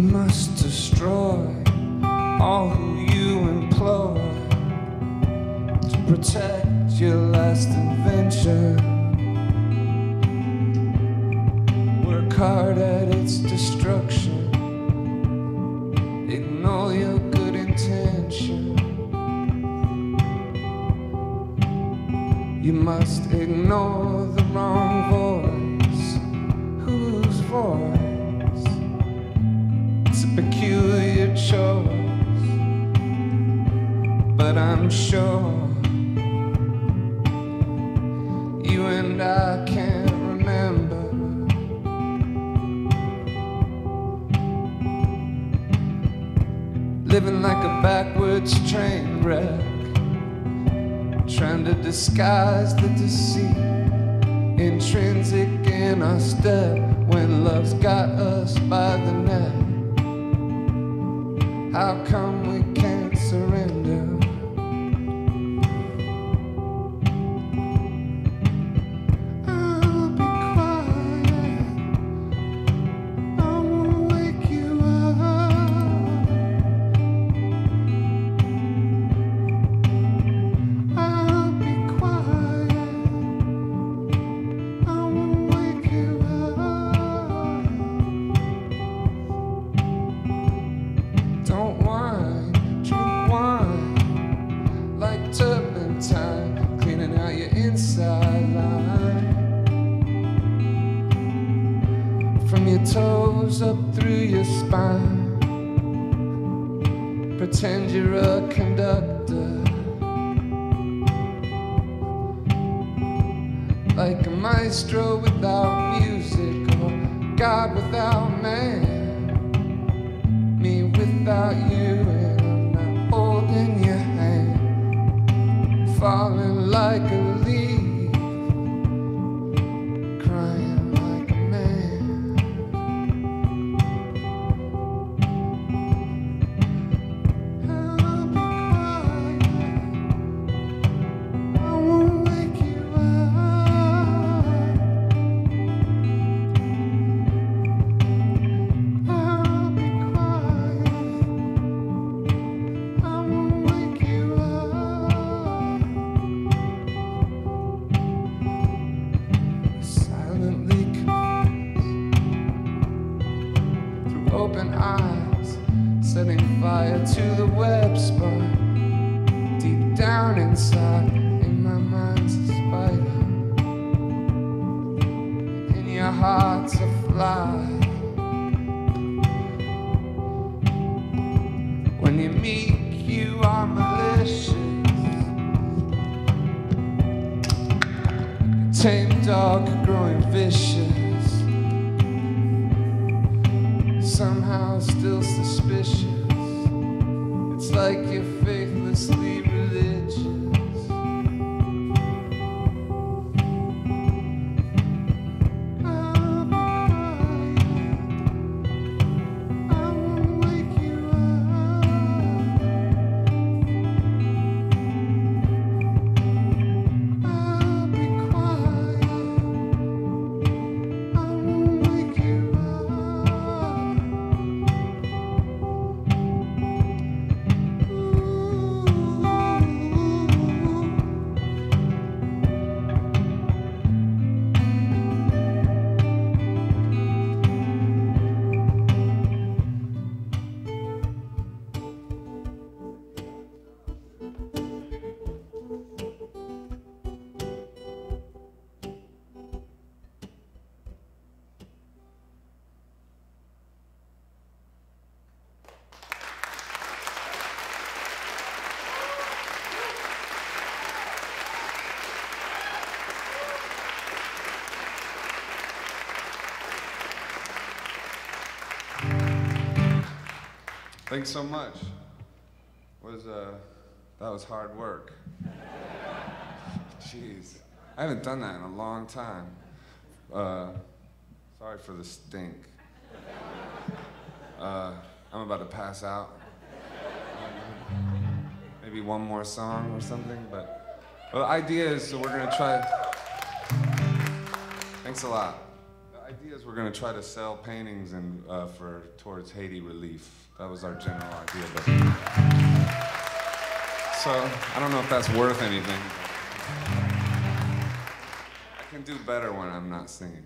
You must destroy all who you employ to protect your last invention. Work hard at its destruction. Ignore your good intention. You must ignore the wrong voice. Whose voice? But I'm sure you and I can't remember. Living like a backwards train wreck, trying to disguise the deceit intrinsic in our step when love's got us by the neck. How come we can't Pretend you're a conductor. Like a maestro without music, or God without man me without you, and I'm not holding your hand. Falling like a eyes, setting fire to the web spine. Deep down inside, in my mind's a spider. In your heart's a fly. When you meet, you are malicious. Tame dog growing vicious. Somehow still suspicious. It's like you're faithlessly religious. Thanks so much. Was uh, that was hard work. Jeez, I haven't done that in a long time. Uh, sorry for the stink. Uh, I'm about to pass out. Maybe one more song or something, but well, the idea is so we're gonna try. Thanks a lot. Idea is we're gonna try to sell paintings and uh, for towards Haiti relief. That was our general idea. But... So I don't know if that's worth anything. I can do better when I'm not singing.